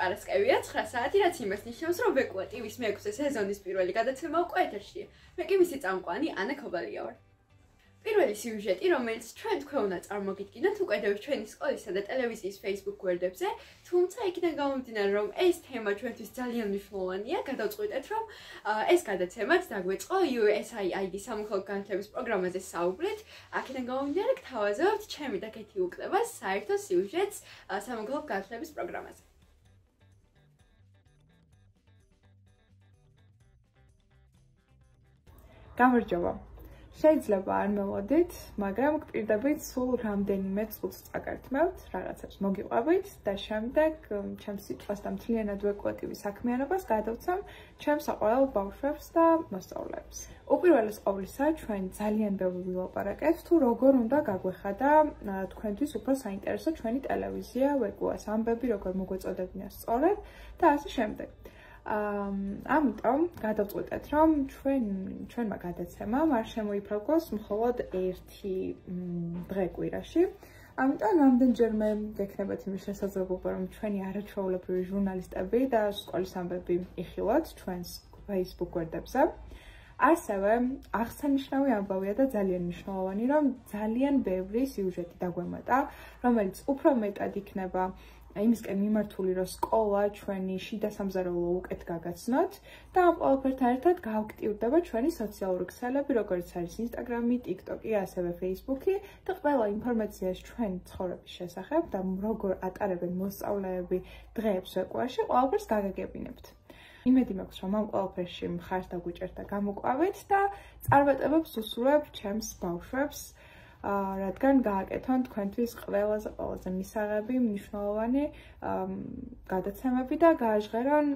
პარასკევია 9 საათი, რაც იმას ნიშნავს, რომ ვეკუა ტივის მეექვსე სეზონის პირველი გადაცემა უკვე ეთერშია. მე კი მისი წამყვანი ანა ქობალია ვარ. პირველი სიუჟეტი, რომელიც ჩვენ თქვენ უნდა წარმოგიდგინოთ, უკვე დევს ჩვენი სკოლისა და ტელევიზიის Facebook გვერდებზე, თუმცა იქიდან გამომდინარე, რომ ეს თემა ჩვენთვის ძალიან მნიშვნელოვანია, გადავწყვიტეთ, რომ ეს გადაცემაც დაგვეწყო USAID სამხელო განათლების პროგრამაზე საუბრით. აქედან გამომდინარე, გთავაზობთ ჩემი და კეთი უკლებას საერთო სიუჟეტს სამხელო განათლების პროგრამაზე. გამარჯობა. შეიძლება არ მელოდით, მაგრამ გპირდებით სულ რამდენიმე წუთს წაგართმევთ, რაღაცას მოგიყვებით და შემდეგ ჩემს სიტყვას და მთლიანად ვეკვოტივი საქმიანობას გადავცემ ჩემს საყვარელ ბავშვებს და მოსწავლეებს. უპირველეს ყოვლისა, ჩვენ ძალიან ბევრი ვილაპარაკეთ თუ როგორ უნდა გაგვეხადა თქვენთვის უფრო საინტერესო ჩვენი ტელევიზია, ვეკუას ამბები, როგორ მოგვეწოდებინა სწორად და ასე შემდეგ. ამიტომ გადავწყვეტეთ, რომ ჩვენ ჩვენმა გადაცემამ არ შემოიფარგოს მხოლოდ ერთი დღე კვირაში. ამიტომ რამდენჯერმე გექნებათ იმის შესაძლებლობა, რომ ჩვენი არაჩვეულებრივი ჟურნალისტები და სკოლის ამბები იხილოთ ჩვენს Facebook გვერდებზე. ასევე აღსანიშნავი ამბავია და ძალიან მნიშვნელოვანი, რომ ძალიან ბევრი სიუჟეტი დაგვემატა, რომელიც უფრო მეტად იქნება იმისკენ მიმართული რომ სკოლა ჩვენი შიდა სამზარეულო უკეთ გაგაცნოთ და ამ ყველაფერთან ერთად გააქტიურდება ჩვენი სოციალური ქსელები როგორც არის ინსტაგრამი, ტიკტოკი, ასევე ფეისბუქი და ყველა ინფორმაციას ჩვენ ცხოვრების შესახებ და როგორ ატარებენ მოსწავლეები დღეებს ვეკვაში ყველაფერს გაგაგებინებთ. იმედი მაქვს რომ ამ ყველაფერში მხარს დაგვიჭერთ და გამოყვავით და წარმატებებს უსურვებ ჩემს ბავშვებს რადგან გააკეთონ თქვენთვის ყველაზე ყველაზე მისაღები, მნიშვნელოვანი გადაცემები და გააჟღერონ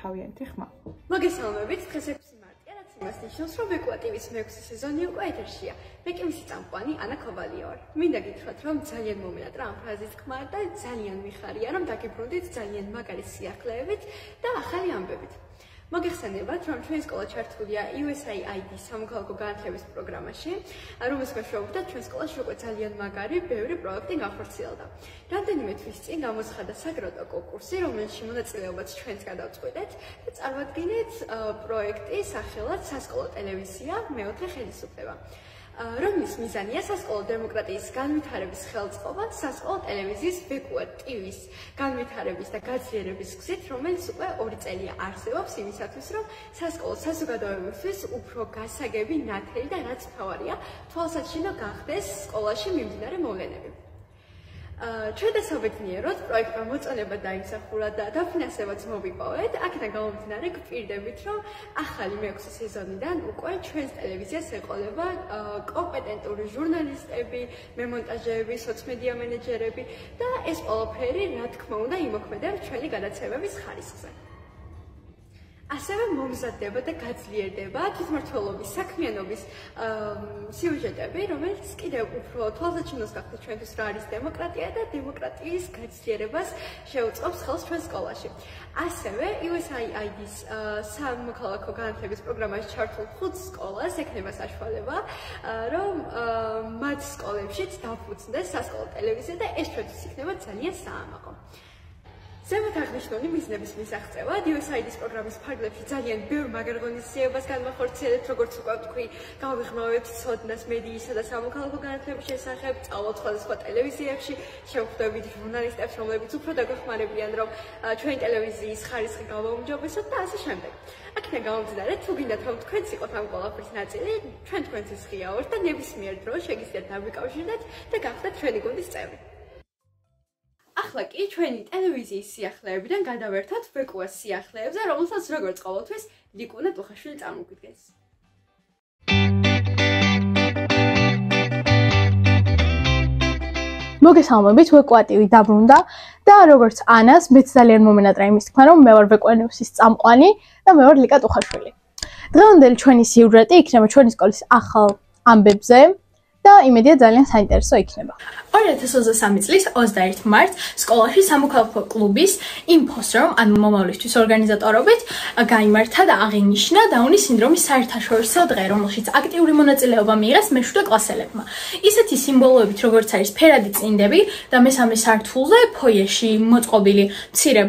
თავიანთი ხმა. მოგესალმებით, დღეს 6 მარტია, რაც იმას ნიშნავს, რომ ვეკვატივის მე-6 სეზონი უკვე ეთერშია. მე კი მისი წამყვანი ანა ქობალია ვარ. მინდა გითხრათ, რომ ძალიან მომენატრა ამ ფრაზის ხმა და ძალიან მიხარია, რომ დაგიბრუნდით ძალიან მაგარი სიახლეებით და ახალი ამბებით. მოგეხსენებათ, რომ ჩვენი სკოლა ჩართულია USAID სამოქალაქო განათლების პროგრამაში, რომელს მეშვეობთ ჩვენ სკოლაში უკვე ძალიან მაგარი ბევრი პროექტი გახორციელდა. რამდენიმე თვის წინ გამოცხადა საგროტო კონკურსი, რომელშიც მონაწილეობაც ჩვენს გადავწყვეტეთ და წარმოადგენთ პროექტი სახელად სასკოლო ტელევიზია მეოთხე ხელისუფლება. რომლის მიზანია სასკოლო დემოკრატიის განვითარების ხელწყობა სასკოლო ტელევიზიის ბეკუა ტივის განვითარების და გაძლიერების გზით, რომელიც უკვე 2 წელია არსებობს იმისათვის, რომ სასკოლო საზოგადოებისთვის უფრო გასაგები, ნათელი და რაც თავარია, თვალსაჩინო გახდეს სკოლაში მიმდინარე მოვლენები. ჩვენ დასაბედნიეროთ პროექტმა მოწონება დაიმსახურა და დაფინანსებაც მოვიპოვეთ. აქედან გამომდინარე გვპირდებით, რომ ახალი მეექვსე სეზონიდან უკვე ჩვენს ტელევიზიას ეყოლება კომპეტენტური ჟურნალისტები, მემონტაჟეები, სოციმედია მენეჯერები და ეს ყველაფერი, რა თქმა უნდა, იმოქმედებს ჩვენი გადაცემების ხარისხზე. ასევე მომზადდება და გაძლიერდება თვითმართველობის საქმიანობის სიუჟეტები, რომელიც კიდევ უფრო თვალსაჩინოს გახდა ჩვენთვის რა არის დემოკრატია და დემოკრატიის გაძლიერებას შეუწყობს ხელს ჩვენ სკოლაში. ასევე USAID-ის სამოქალაქო განათლების პროგრამაში ჩართულ ხუთ სკოლას ექნება საშუალება, რომ მათ სკოლებშიც დაფუძნდეს სასკოლო ტელევიზია და ეს ჩვენთვის იქნება ძალიან საამაყო. ზემოთ აღნიშნული მიზნების მისაღწევად USAID-ის პროგრამის ფარგლებში ძალიან ბევრ მაგრაღონისიებას განმახორციელებთ, როგორც უკვე ვთქვი, გავიღრმავებთ ცოდნას მედიისა და სამოქალაქო განათლების შესახებ, წავოთ სხვადასხვა ტელევიზიებში, შევხვდებით ჟურნალისტებს, რომლებიც უფრო დაგეხმარებიან, რომ ჩვენი ტელევიზიის ხარისხი გავაუმჯობესოთ და ასე შემდეგ. აქედან გამომდინარე, თუ გინდათ რომ თქვენც იყოთ ამ ყველაფრის ნაწილი, ჩვენ თქვენთვის ღია ვართ და ნებისმიერ დროს შეგიძლიათ დავიკავშირდეთ და გახდეთ ჩვენი გუნდის წევრი. ახლა კი ჩვენი ტელევიზიის სიახლეებიდან გადავერთოთ ვეკუას სიახლეებზე, რომელსაც როგორც ყოველთვის ლიკუნა ტუხაშვილი წარმოგვიდგენს. მოგესალმებით, ვეკუატივი დაბრუნდა და როგორც ანას, მეც ძალიან მომენატრა იმის თქმა, რომ მე ვარ ვეკუანევსის წამყვანი და მე ვარ ლიკა ტუხაშვილი. დღევანდელი ჩვენი სიუჟეტი იქნება ჩვენი სკოლის ახალ ამბებზე და იმედია ძალიან საინტერესო იქნება. 2023 წლის 21 მარტს სკოლაში სამოქალაქო კლუბის იმპოსტერ, ანუ მომავლისთვის ორგანიზატორობით გამართა და აღინიშნა დაუნის სინდრომის საერთაშორისო დღე, რომელშიც აქტიური მონაწილეობა მიიღეს მეშვიდე კლასელებმა. ისეთი სიმბოლოებით, როგორც არის ფერადი წინდები და მესამე სართულზე ფოიეში მოწყობილი მცირე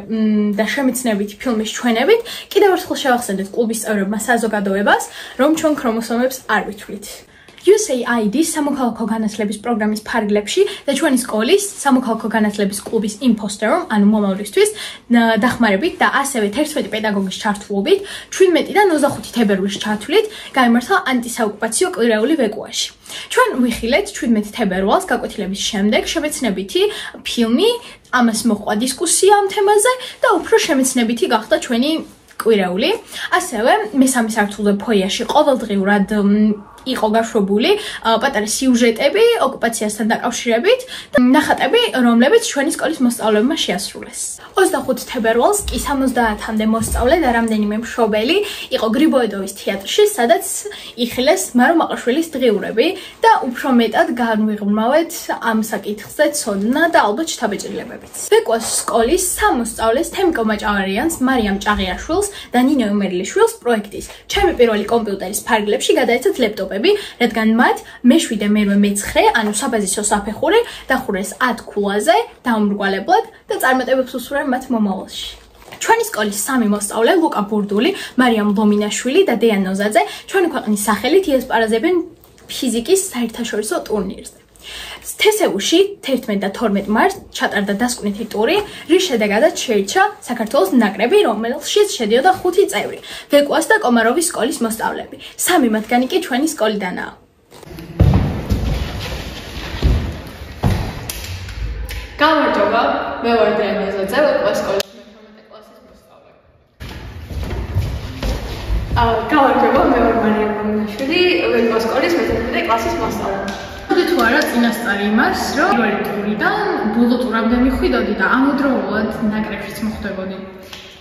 და შემეცნებითი ფილმის ჩვენებით, კიდევ ერთხელ შევახსენდეთ კლუბის წევრებმა საზოგადოებას, რომ ჩვენ ქრომოსომებს არ ვითვლით. USAID-ის სამოქალაქო განათლების პროგრამის ფარგლებში და ჩვენი სკოლის სამოქალაქო განათლების კლუბის იმპოსტერ, ანუ მომავლისთვის დახმარებით და ასევე 11 პედაგოგის ჩართულობით 17-დან 25 თებერვლის ჩათვლით გამართა ანტისაოკუპაციო კვირეული ვეკუაში. ჩვენ ვიხილეთ 17 თებერვალს გაკვეთილების შემდეგ შემეცნებითი ფილმი, ამას მოყვა დისკუსია ამ თემაზე და უფრო შემეცნებითი გახდა ჩვენი კვირეული. ასევე მესამე სართულზე ფოიაში ყოველდღიურად იყო გაშვებული პატარა სიუჟეტები ოკუპაციასთან დაკავშირებით და ნახატები, რომლებიც ჩვენი სკოლის მოსწავლეებმა შეასრულეს. 25 თებერვალს კი 70-მდე მოსწავლე და რამდენიმე მშობელი იყო გრიბოედოვის თეატრში, სადაც იხილეს მარო მაყაშვილის დღიურები და უფრო მეტად განვიღრმავეთ ამ საკითხზე ცოდნა და ალბათ შთაბეჭდილებებით. ბეკოს სკოლის სამოსწავლეს თემკო მაჭავარიანს, მარიამ ჭაღიაშვილს და ნინო უმერლიშვილს პროექტის ჩემი პირველი კომპიუტერის ფარგლებში გადაეცათ ლეპტოპი ლაპტოპები, რადგან მათ მე7 და მე8 მეცხრე, ანუ საბაზისო საფეხური დახურეს 10 ქულაზე დაუმრგვალებლად და წარმატებებს უსურვენ მათ მომავალში. ჩვენი სკოლის სამი მოსწავლე ლუკა ბურდული, მარიამ ლომინაშვილი და დეან ნოზაძე ჩვენი ქვეყნის სახელით იესპარაზებენ ფიზიკის საერთაშორისო ტურნირზე. თესეუში 11 და 12 მარტს ჩატარდა დასკვნითი ტური, რის შედეგადაც შეირჩა საქართველოს ნაკრები, რომელშიც შედიოდა 5 წევრი: ვეკუას და კომაროვის სკოლის მოსწავლეები. სამი მათგანი კი ჩვენი სკოლიდანაა. გამარჯობა, მე ვარ დენიზა, ვეკუას სკოლის 12 კლასის მოსწავლე. აა, გამარჯობა, მე ვარ მარია მომნაშვილი, ვეკუას სკოლის 12 კლასის მოსწავლე. თუ არა წინასწარი იმას, რომ პირველი ტურიდან ბოლო ტურამდე მიხვიდოდი და ამოდროულად ნაკრებშიც მოხვდებოდი.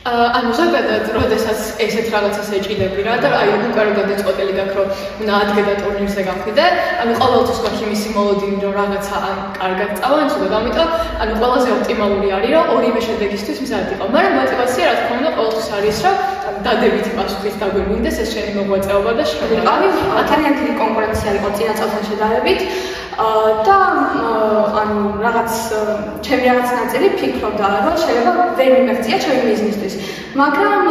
ანუ ზოგადად, როდესაც ესეთ რაღაცას ეჭიდები რა და აი უკარო გადაწყვეტილი გაქვს, რომ უნდა ადგე და ტურნირზე გავხვიდე, ანუ ყოველთვის გვაქვს იმისი მოლოდინი, რომ რაღაცა ან კარგად წავა, ან ცუდად, ამიტომ ანუ ყველაზე ოპტიმალური არის, რომ ორივე შედეგისთვის მზად იყო. მაგრამ мотиваცია რა თქმა უნდა ყოველთვის არის, რომ დადებითი პასუხით დაგვიგვინდეს ეს შენი მოღვაწეობა და შევიყავი. აქამდე კონკურენცია იყო წინა წელთან შედარებით. და ანუ რაღაც ჩემი რაღაც ნაწილი ფიქრობდა რომ შეიძლება ვერ მიმეღწია ჩემი ბიზნესთვის. მაგრამ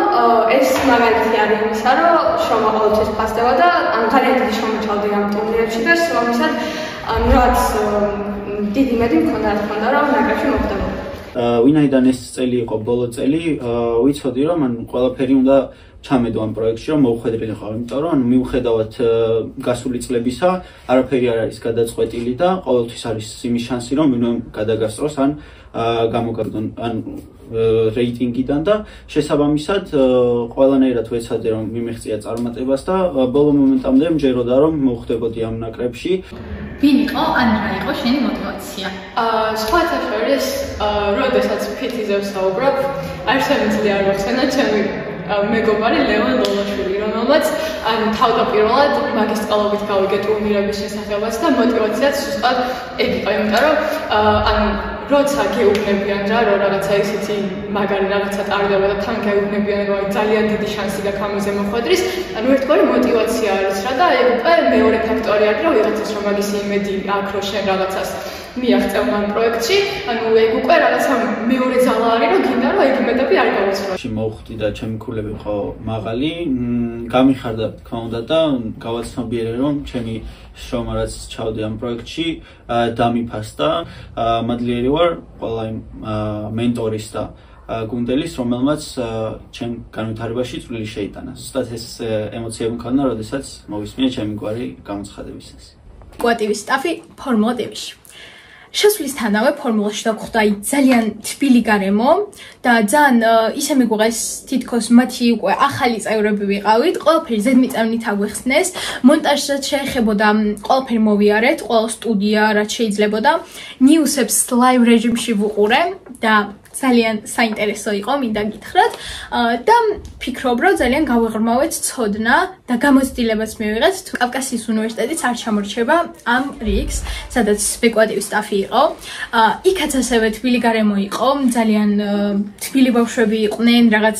ეს მაგალითი არის იმისა რომ შრომა ყოველთვის ფასდება და ანუ ძალიან დიდი შრომა ჩავდი ამ ტურნირებში და შემოსად ანუ რაც დიდი მედი მქონდა რა თქმა უნდა რომ ნაკრებში მოხდება ვინაიდან ეს წელი იყო ბოლო წელი ვიცოდი რომ ანუ ყველაფერი უნდა ჩამედო ამ პროექტში რომ მოვხედრინიყავ, იმიტომ რომ მიუხედავად გასული წლებისა, არაფერი არ არის გადაწყვეტილი და ყოველთვის არის იმის შანსი რომ ვინმე გადაგასწროს ან გამოგარდონ ან რეიტინგიდან და შესაბამისად ყველანაირად ვეცადე რომ მიმეღწია წარმატებას და ბოლო მომენტამდე მჯეროდა რომ მოვხდებოდი ამ ნაკრებში. ვინ იყო ან რა იყო შენი мотиваცია? აა სხვათა შორის, როდესაც ფიტიზე ვსაუბრობ, არ შემიძლია არ ვახსენო ჩემი მეგობარი ლევან ლოლაშვილი, რომელმაც ან თავდაპირველად მაგისტრალობით გავიგე ტურნირების შესახებაც და мотивაციაც უბრალოდ ეგიყო, იმიტომ რომ ან როცა გეუბნებიან რა, რომ რაღაცა ისეთი მაგარი რაღაცა ტარდება და თან გეუბნებიან, რომ აი ძალიან დიდი შანსი გაქვს ამაზე მოხვედრის, ანუ ერთგვარი мотивация არის რა და ეგ უკვე მეორე ფაქტორი არის, რომ ვიღაცას რომ მაგის იმედი აქვს, რომ შენ რაღაცას მიაღწევ მან პროექტში, ანუ ეგ უკვე რაღაცა მეორე ძალა არის, რომ გინდა რომ ეგ იმედები არ გავიცრო. შე მოხდი და ჩემი ქულები ხო მაღალი, გამიხარდა თქმა უნდა და გავაცნობიერე რომ ჩემი შრომა რაც ჩავდი ამ პროექტში დამიფასდა. მადლიერი ვარ ყველა იმ მენტორის და გუნდელის, რომელმაც ჩემ განვითარებაში წვლილი შეიტანა. ზუსტად ეს ემოციები მქონდა, როდესაც მოვისმინე ჩემი გვარი გამოცხადებისას. კვატივის სტაფი ფორმულა 1-ში. შესვლისთანავე ფორმულაში დაგხვდა აი ძალიან თბილი გარემო და ძალიან ისე მიგვიღეს თითქოს მათი უკვე ახალი წევრები ვიყავით. ყველაფერი ზედმიწევნით აგვეხსნეს. მონტაჟსაც შეეხებოდა ყველაფერი მოვიარეთ ყველა სტუდია რაც შეიძლებოდა ნიუსებს ლაივ რეჟიმში ვუყურე და ძალიან საინტერესო იყო, მინდა გითხრათ. და ფიქრობ, რომ ძალიან გავიღრმავეთ ცოდნა და გამოცდილებაც მივიღეთ, თუ კავკასიის უნივერსიტეტიც არ ჩამორჩება ამ რიგს, სადაც სპეკულატივის სტაფი იყო. იქაც ასევე თბილი გარემო იყო, ძალიან თბილი ბავშვები იყვნენ, რაღაც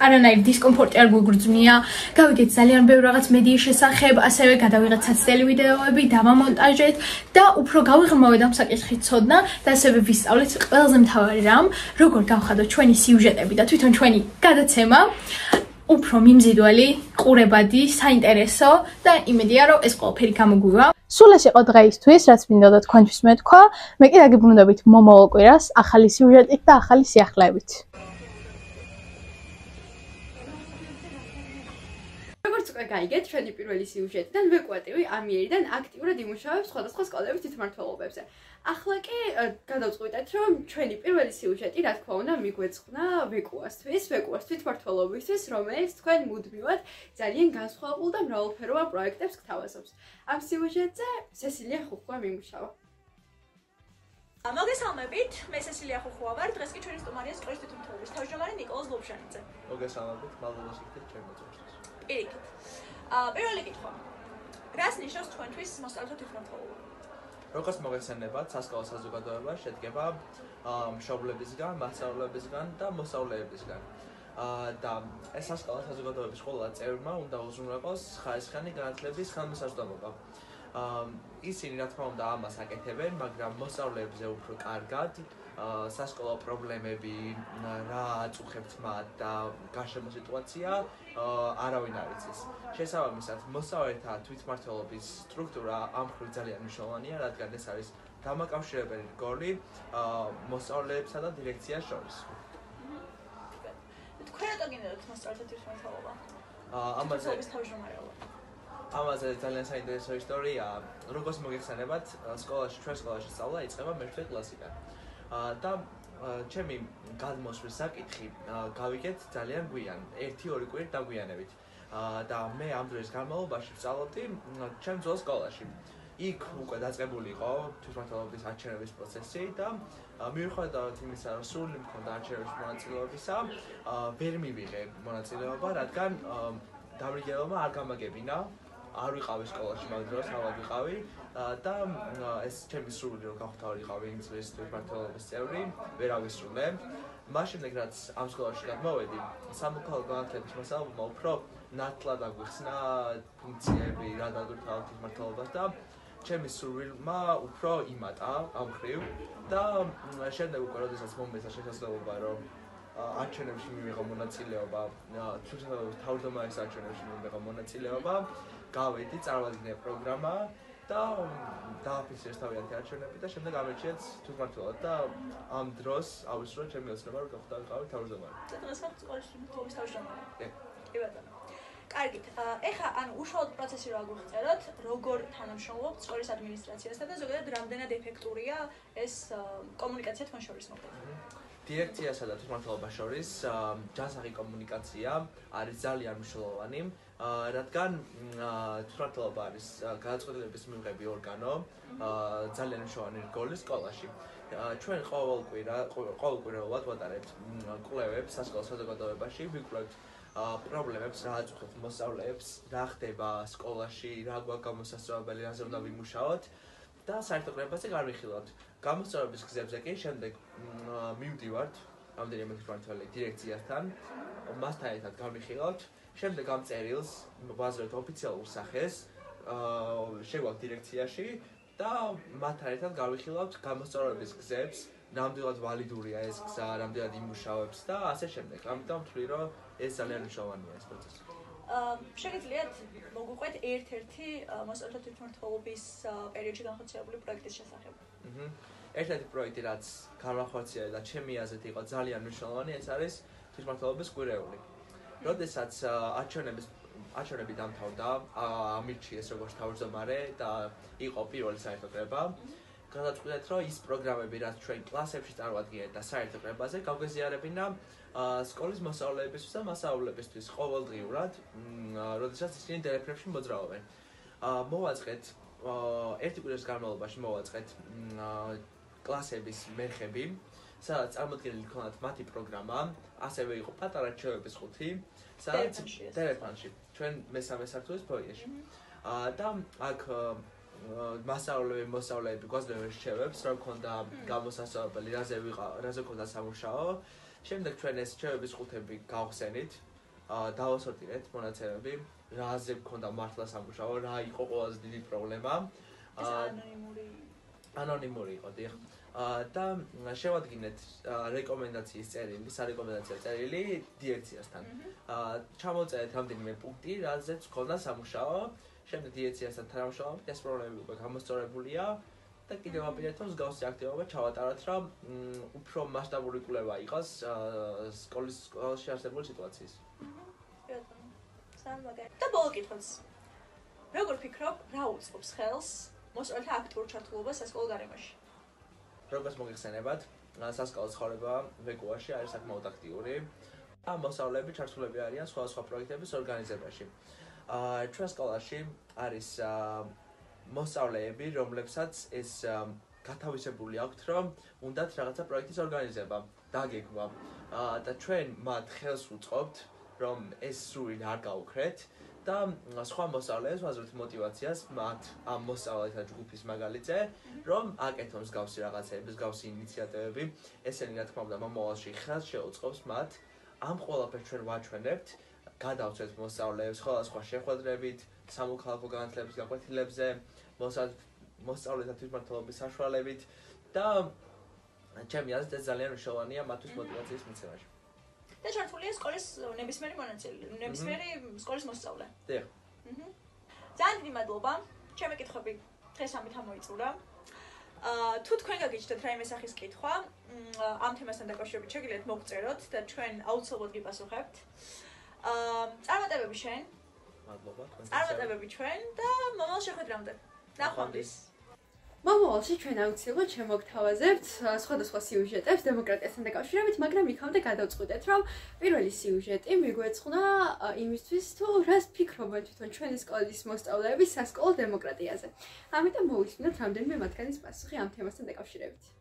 არანაირი დისკომფორტი არ გვიგრძნია. გავიგეთ ძალიან ბევრ რაღაც მედიის შესახებ, ასევე გადავიღეთ საცდელი ვიდეოები, დავამონტაჟეთ და უფრო გავიღრმავეთ ამ საკითხით ცოდნა და ასევე ვისწავლეთ ყველაზე მთავარი რამ, როგორ გავხადოთ ჩვენი სიუჟეტები და თვითონ ჩვენი გადაცემა უფრო მიმზიდველი, ყურებადი, საინტერესო და იმედია რომ ეს ყველაფერი გამოგვივა. სულ ეს იყო დღეისთვის, რაც მინდა და თქვენთვის მეთქვა. მე კი დაგიბრუნდებით მომავალ კვირას ახალი სიუჟეტით და ახალი სიახლეებით. როგორც უკვე გაიგეთ, ჩვენი პირველი სიუჟეტიდან ვეკვატივი ამიერიდან აქტიურად იმუშავებს სხვადასხვა სკოლების თვითმმართველობებზე. ახლა კი გადავწყვიტეთ, რომ ჩვენი პირველი სიუჟეტი, რა თქმა უნდა, მიგვეწყნა ვეკუასთვის, ვეკუას თვითმმართველობისთვის, რომელიც თქვენ მუდმივად ძალიან განსხვავებულ და მრავალფეროვან პროექტებს გთავაზობს. ამ სიუჟეტზე სესილია ხუხვა მიმუშავა. მოგესალმებით, მე სესილია ხუხვა ვარ, დღეს კი ჩვენი სტუმარია სკოლის თვითმმართველობის თავმჯდომარე ნიკოლოზ ლობჟანიძე. მოგესალმებით, მადლობა შეგეთ ჩემო წესს. პირიქით. აა პირველი კითხვა. რას ნიშნავს თქვენთვის მოსწავლეთა თვითმმართველობა? როგორც მოგეხსენებათ, სასკოლო საზოგადოება შედგება მშობლებისგან, მასწავლებლებისგან და მოსწავლეებისგან. აა და ეს სასკოლო საზოგადოების ყველა წევრმა უნდა უზრუნველყოს ხარისხიანი განათლების ხელმისაწვდომობა. აა ისინი რა თქმა უნდა ამას აკეთებენ, მაგრამ მოსწავლეებზე უფრო კარგად სასკოლო პრობლემები, რა აწუხებთ მათ და გარშემო სიტუაცია არავინ არ იცის. შესაბამისად, მოსწავლეთა თვითმმართველობის სტრუქტურა ამ ხრივ ძალიან მნიშვნელოვანია, რადგან ეს არის დამაკავშირებელი რგოლი მოსწავლეებსა და დირექციას შორის. თქვენ რატო გინდათ მოსწავლეთა თვითმმართველობა? ამაზე თავმჯდომარეობა. ამაზე ძალიან საინტერესო ისტორიაა. როგორც მოგეხსენებათ, სკოლაში, ჩვენ სკოლაში სწავლა იწყება მე-8 კლასიდან. და ჩემი გადმოსვლის საკითხი გავიგეთ ძალიან გვიან, 1-2 კვირი დაგვიანებით. და მე ამ დროს განმავლობაში ვსწავლობდი ჩემ ძველ სკოლაში. იქ უკვე დაწყებული იყო თვითმმართველობის არჩევნების პროცესი და მიუხედავად იმისა, რომ სრული მქონდა არჩევნების მონაწილეობისა, ვერ მივიღე მონაწილეობა, რადგან დამრიგებულმა არ გამაგებინა არ ვიყავი სკოლაში მაგ დროს, ავად ვიყავი და ეს ჩემი სრული რომ გავხდარიყავი იმ წლის თვითმმართველობის წევრი, ვერ ავისრულე. მაშინ რაც ამ სკოლაში გადმოვედი, სამოქალაქო განათლების მასალმა უფრო ნათლად აგვიხსნა ფუნქციები, რა დაგვირთავთ თვითმმართველობას და ჩემი სრულმა უფრო იმატა ამ ხრივ და შემდეგ უკვე როდესაც მომეცა შესაძლებლობა რომ არჩევნებში მივიღო მონაწილეობა, თვითმმართველობის თავმჯდომარის არჩევნებში მივიღო მონაწილეობა, გავედი, წარმოვიდგინე პროგრამა და დააფიქსირე თავიანთი არჩევნები და შემდეგ ამერჩიეთ თვითმმართველად და ამ დროს ავისრულე ჩემი ოცნება რომ გავხდარიყავი თავმჯდომარე. და დღეს ვარ სკოლაში თვითმმართველობის თავმჯდომარე. კი ბატონო. კარგით. ეხა ანუ უშუალოდ პროცესი რა გვიხწეროთ, როგორ თანამშრომლობთ სკოლის ადმინისტრაციასთან და ზოგადად რამდენად ეფექტურია ეს კომუნიკაცია თქვენ შორის მოკლედ. დირექციასა და თვითმმართველობას შორის ჯანსაღი კომუნიკაცია არის ძალიან მნიშვნელოვანი. რადგან თვითმმართველობა არის გადაწყვეტილების მიღები ორგანო, ძალიან მნიშვნელოვანი რგოლი სკოლაში. ჩვენ ყოველ კვირა ყოველ კვირაულად ვატარებთ კვლევებს სასკოლო საზოგადოებაში, ვიკვლევთ პრობლემებს, რა აწუხებს მოსწავლეებს, რა ხდება სკოლაში, რა გვაქვს გამოსასწორებელი, რაზე უნდა ვიმუშაოთ და საერთოდ პრობლემაზე გავიხილავთ. გამოსწორების გზებზე კი შემდეგ მივდივართ ამდენიმე თვითმმართველი დირექციასთან, მასთან ერთად გავიხილავთ შემდეგ ამ წერილს ვაზრობთ ოფიციალურ სახეს. აა შეგვაქვს დირექციაში და მათთან ერთად გავიხილავთ გამოსწორების გზებს. ნამდვილად ვალიდურია ეს გზა ნამდვილად იმუშავებს და ასე შემდეგ. ამიტომ ვთვლი რომ ეს ძალიან მნიშვნელოვანია ეს პროცესი შეგიძლიათ მოგუყვეთ ერთ-ერთი მოსწავლეთა თვითმმართველობის პერიოდში განხორციელებული პროექტის შესახებ. აჰა. ერთ-ერთი პროექტი რაც განახორციელა და ჩემი აზრით იყო ძალიან მნიშვნელოვანი, ეს არის თვითმმართველობის კვირეული. როდესაც არჩევნების არჩევნები დამთავრდა, ამირჩიეს როგორც თავმჯდომარე და იყო პირველი საერთო კრება. გადაწყვეტეთ, რომ ის პროგრამები, რაც ჩვენ კლასებში წარმოადგენთ და საერთო კრებაზე გავგეზიარებინა სკოლის მოსწავლეებისთვის და მასწავლებლებისთვის ყოველდღიურად, როდესაც ისინი ტელეფონებში მოძრაობენ. მოვაწყეთ ერთი კვირის განმავლობაში მოვაწყეთ კლასების მერხები სადაც წარმოდგენილი ქონათ მათი პროგრამა, ასევე იყო პატარა რჩევების ყუთი, სადაც ტელეფონში, ჩვენ მესამე საფრთხის ფოიეში. აა და აქ მასწავლებლები, მოსწავლეები გვაძლევენ რჩევებს, რა მქონდა გამოსასწავლებელი, რაზე ვიყა, რაზე მქონდა სამუშაო. შემდეგ ჩვენ ეს რჩევების ყუთები გავხსენით, აა დავასორტირეთ მონაცემები, რაზე მქონდა მართლა სამუშაო, რა იყო ყველაზე დიდი პრობლემა. აა ანონიმური ანონიმური იყო, დიახ. აა და შევადგინეთ რეკომენდაციის წერილი, სარეკომენდაციო წერილი დირექციასთან. აა ჩამოწერეთ რამდენიმე პუნქტი, რაზეც მქონდა სამუშაო. შემდეგ დირექციასთან თანამშრომლობით ეს პრობლემები უკვე გამოსწორებულია და კიდევ აპირებთ მსგავსი აქტივობა ჩავატაროთ, რომ უფრო მასშტაბური კვლევა იყოს სკოლის სკოლაში არსებული სიტუაციის. და ბოლო კითხვაც. როგორ ფიქრობ, რა უწყობს ხელს მოსწავლეთა აქტიურ ჩართულობას სასკოლო გარემოში? როგორც მოგიხსენებათ, სასკოლო ცხოვრება ვეკუაში არის საკმაოდ აქტიური. და მოსწავლეები ჩართულები არიან სხვადასხვა პროექტების ორგანიზებაში. ჩვენ სკოლაში არის მოსწავლეები, რომლებსაც ეს გათავისებული აქვთ, რომ უნდათ რაღაცა პროექტის ორგანიზება, დაგეგმა. და ჩვენ მათ ხელს უწყობთ, რომ ეს სულ არ გაუქრეთ და სხვა მოსწავლეებს ვაზრობთ мотиваციას მათ ამ მოსწავლეთა ჯგუფის მაგალითზე, რომ აკეთონ მსგავსი რაღაცები, მსგავსი ინიციატივები. ესენი რა თქმა უნდა მომავალში ხელს შეუწყობს მათ ამ ყველაფერს ჩვენ ვაჩვენებთ გადავწვეთ მოსწავლეებს სხვადასხვა შეხვედრებით, სამოქალაქო განათლების გაკვეთილებზე, მოსწავლეთა თვითმმართველობის საშუალებით და ჩემი აზრით ეს ძალიან მნიშვნელოვანია მათთვის мотивацიის მიცემაში. და ჩართულია სკოლის ნებისმიერი მონაწილე, ნებისმიერი სკოლის მოსწავლე. დიახ. აჰა. ძალიან დიდი მადლობა. ჩემი კითხვები დღეს ამით ამოიწურა. აა თუ თქვენ გაგიჩნდათ რაიმე სახის კითხვა, ამ თემასთან დაკავშირებით შეგიძლიათ მოგწეროთ და ჩვენ აუცილებლად გიპასუხებთ. აა წარმატებები შენ. მადლობა. წარმატებები ჩვენ და მომავალ შეხვედრამდე. ნახვამდის. მომავალში ჩვენ აუცილებლად შემოგთავაზებთ სხვადასხვა სიუჟეტებს დემოკრატიასთან დაკავშირებით, მაგრამ იქამდე გადავწყვიტეთ, რომ პირველი სიუჟეტი მიგვეწყნა იმისთვის, თუ რას ფიქრობენ თვითონ ჩვენი სკოლის მოსწავლეები სასკოლო დემოკრატიაზე. ამიტომ მოვისმინოთ რამდენიმე მათგანის პასუხი ამ თემასთან დაკავშირებით.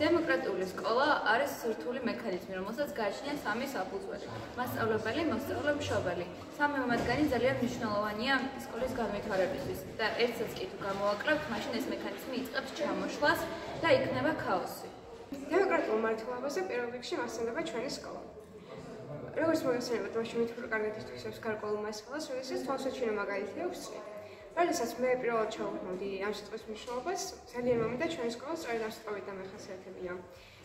დემოკრატიული სკოლა არის სრთული მექანიზმი, რომელსაც გააჩნია სამი საფუძველი: მასწავლებელი, მოსწავლე-მშობელი. სამივე მათგანი ძალიან მნიშვნელოვანია სკოლის განვითარებისთვის და ერთსაც კი თუ გამოვაკლებთ, მაშინ ეს მექანიზმი იწყებს ჩამოშლას და იქნება ქაოსი. დემოკრატიულ მართლობაზე პირველ რიგში მასწავლება ჩვენი სკოლა. როგორც მოგესწრებათ, მაშინ მით უფრო კარგად ისთვის გარკვეულ მასალას, როდესაც თვალსაჩინო მაგალითი აქვს წინ. როდესაც მე პირველად ჩავუყმდი ამ სიტყვის მნიშვნელობას, ძალიან მომენტა ჩვენი სკოლა სწორედ ამ სიტყვით დამეხასიათებია.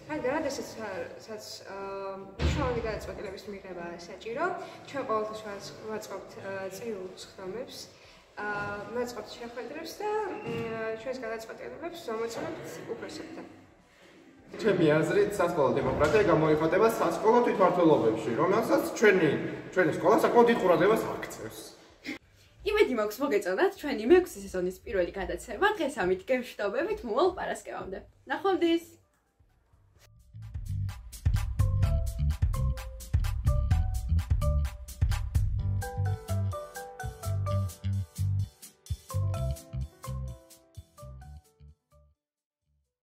მაგრამ როდესაც სადაც მნიშვნელოვანი გადაწყვეტილების მიღება საჭირო, ჩვენ ყოველთვის ვაწყობთ წიულ სხდომებს, აა ვაწყობთ შეხვედრებს და ჩვენს გადაწყვეტილებებს ვამოწმებთ უპრესებთან. ჩემი აზრით, სასკოლო დემოკრატია გამოიხატება სასკოლო თვითმმართველობებში, რომელსაც ჩვენი ჩვენი სკოლა საკმაოდ დიდ ყურადღებას აქცევს. იმედი მაქვს მოგეწონათ ჩვენი მეექვსე სეზონის პირველი გადაცემა დღეს ამით გემშვიდობებით მოვალ პარასკევამდე. ნახვამდის.